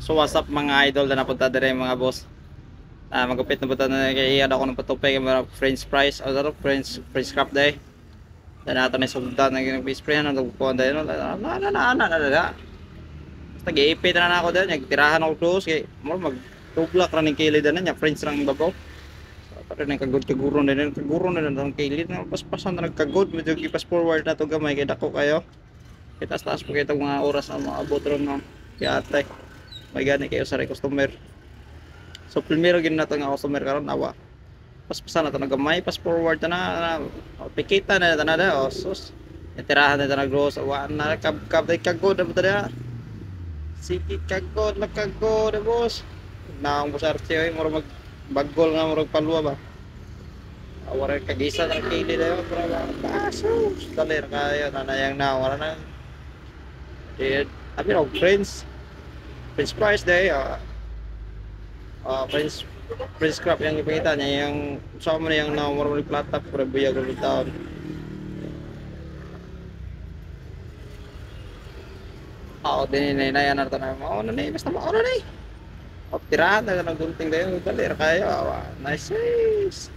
So what's up mga idol na napunta din mga boss. Ah, magupit na punta na kay Ian ako ng patupay kay mga French fries o ano French French crab day. Dan nato na sugdan ng ginang spray na nagpuan day no. Na na na na na na. Basta giipit na na ako din, nagtirahan ako close kay mo mag tublak ra ning kilid na niya French rang babaw. Para nang kagod kaguro na din, kaguro na din ang kilid na paspasan na nagkagod medyo gipas forward na to gamay kay dako kayo. Kita taas po kita mga oras na maabot ron no. Kaya atay may gani kayo sa customer. So primero gin nato nga customer karon awa paspasan na to nagamay pas forward na na pikita na na na o sus. Itirahan na na gross awa na kab kab day kagod na. Ta sige kagod na kagod na boss. Na ang boss RTO mo mag bagol nga mo palwa ba? Awara kagisa na kili yun pero basos dalir kaya nanayang na wala na. Dude, abi no friends French fries day uh, uh, French French crab yang ipakita niya yung sama na yung naumaro ni plata para buyag ulit taon Oo, din na na yan nato na mo na ni basta mo na ni. O tirada ka nagdunting dayo dalir kayo. Awa, nice nice.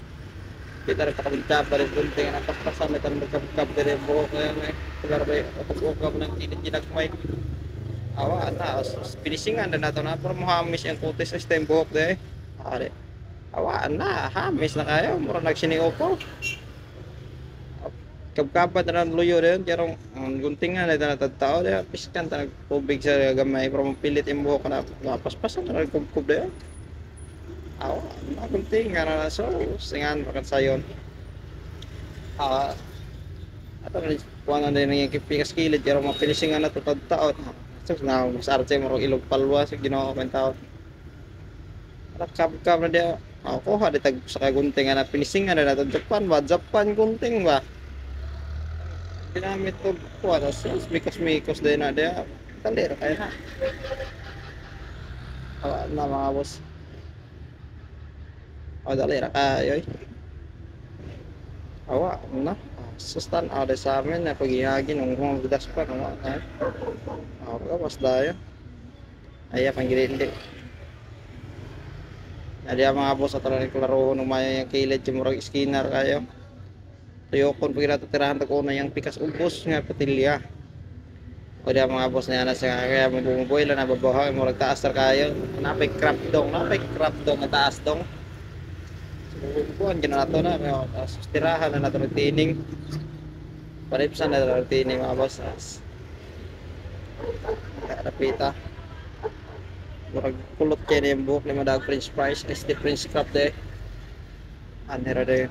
Kita rin kakabigkap pa rin dunting na paspasan na tanong magkabigkap din yung buhok ngayon eh. Kaya ba, kapag ka mo ng tinit ginagmay awa na pinisingan na nato na pero mo hamis yung kutis sa stem buhok de ari awa na hamis na kayo mura nagsinioko kabkapat na luyo din karong ang guntingan na na tao de piskan ta nagtubig sa gamay pero mapilit yung buhok na mapaspasan na nagkubkub de awa na guntingan na so singan pakat sayon ah ato na kuha na din yung kipikas kilid karong mapinisingan na to tao So, na mas arte mo ilog palwa sa ginawa ko tao. Rakab ka na dia. Ako ha tag sa kagunting na pinisingan na nato Japan ba Japan gunting ba. Ginamit to kuha ta sa mikos mikos din na dia. Talir kaya na. Awa na mga boss. O kayo. Awa na sustan ada sa amin na paghihagi ng mga budas pa ng mga ako mas dayo ay panggilindi Nadi mga boss at talagang klaro ng maya yung kilid yung murag skinner kayo. Tuyokon pag natatirahan ko na yung pikas ubos nga patilya. O di mga boss na yan sa kaya mo bumuboy lang nababaha murag taas na kayo. Napay crap dong napay crap dong na taas dong buwan gina nato na may sustirahan na nato tining. Panipsan na nato tining mga boss. Karapita. Murag kulot kaya na yung buhok ni madag french fries. Is the french crab de. Anira de.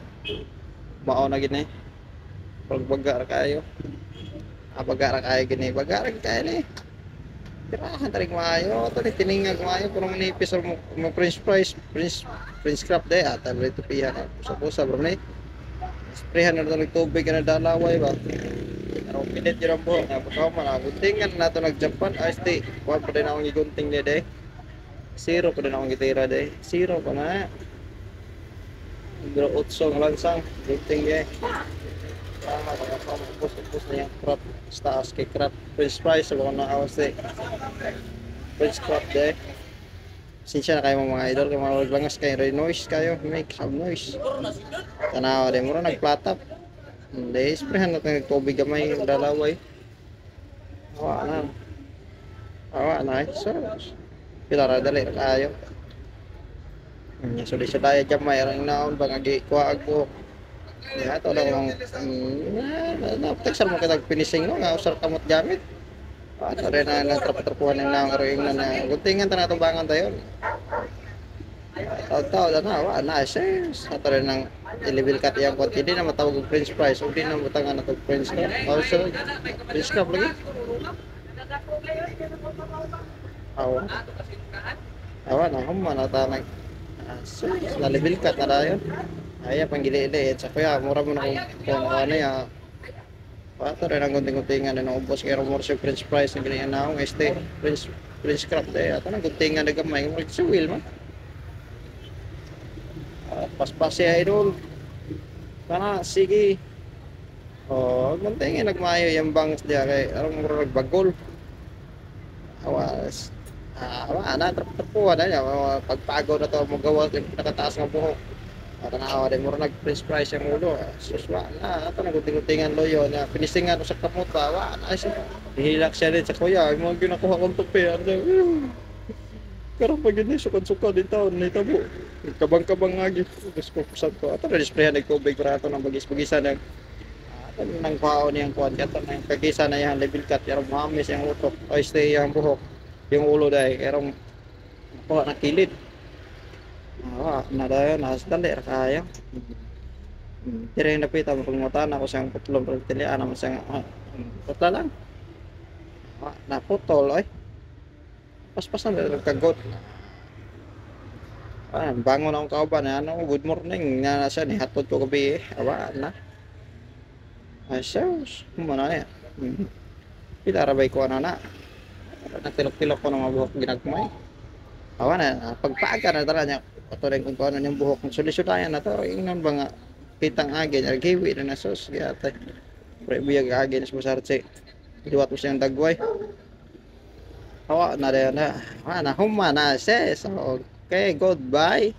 Mao na gini. Pag baga kayo. Ah baga kayo gini. Baga kayo ni tirahan taring maayo. Ito ni tiningag maayo pero manipis mo, mo french fries french french crab de at ah, rito piha na. Pusa pusa bro ni sprayhan na ito tubig na dalaway ba? Pero pinit yun ang buhok. Nga pagkaw man guntingan na ito nag Japan ay stay kuha pa din akong igunting ni de. Zero pa din akong gitira de. Zero pa na. Pero utso ng lansang. Gunting de Tama, pagkakapos na yung crab sa taas kay crab french fries sa mga nakawas de french crab de Sinsya na kayo mga idol, kaya mga langas kayo, ray noise kayo, make some noise. Tanawa din mo rin, nagplatap. Hindi, sprayhan natin ng tubig gamay, dalaway. Awa na. Awa na, so, pilara dali kayo. So, di siya tayo dyan, mayroong naon, bangagi, kuha ako. Ya, ito lang yung, mm, napataksan mo kita finishing no, nga usar kamot gamit. Ano rin na natrap-trapuhan ng nang ring na na. Guntingan ta natubangan tayo. Tao-tao na na, wa na sis. Ato rin ng i-level cut yung konti. Di na matawag ng french fries. O di na matangan na itong french crab. Also, french crab lagi. Awa. Awa na, humma na ta nag... Sis, na-level cut na dayon. Ay, panggili-ili. Sa kuya, mura mo na kung kung ano ya. Pato rin ang gunting-guntingan na naubos kay Romor sa French fries na ganyan na akong este French French crab de ato na guntingan na gamay mo sa wheel man. Uh, paspas si idol. Kana sige. Oh, guntingin nagmayo yung bangs diya kay arong murag bagol. Awas. Ah, wala na tapuan na niya pagpagaw na to mo gawa yung nakataas nga buhok. Para na ako mo nag prince price yung ulo. Sus wa na ato na guting-gutingan loyo na pinisingan sa kamot ba wa siya. Hihilak siya din sa kuya, mo ginakuha kong tupi. Ano, Pero pag yun sukad-sukad din taon na itabo. Kabang-kabang nga gid. Gusto ko pusat ko. Ato na displayan ng tubig para ato nang bagis-bagisa ng nang kwao niyang kuwan kato nang kagisa na yang level cut pero mahamis yung utok. O stay yung buhok. Yung ulo dahil pero kuha na kilid. Ah, na dayon nas dali ra kaya. Dire na pita mo pagmutan ako siyang putlong pero tilian naman siyang ah, putla lang. Ah, naputol ay. Paspas na nagkagot. Ah, bangon akong kauban, ano, good morning, nga na siya, ni hatod ko gabi, eh, awa na. Ay, sus, kumana na yan. Hmm. Pilarabay ko na na. Natilok-tilok ko ng mga buhok ginagmay. Awa na, pagpaaga na tala niya, rin kung ano yung buhok, solusyonayan na to, ingnan ba nga, kitang agin, argiwi na na sus, gata. Pre, biyag agin, sumasartse. Liwat mo siyang dagway. Awa na rin na. Ah, na huma na sis. Okay, goodbye.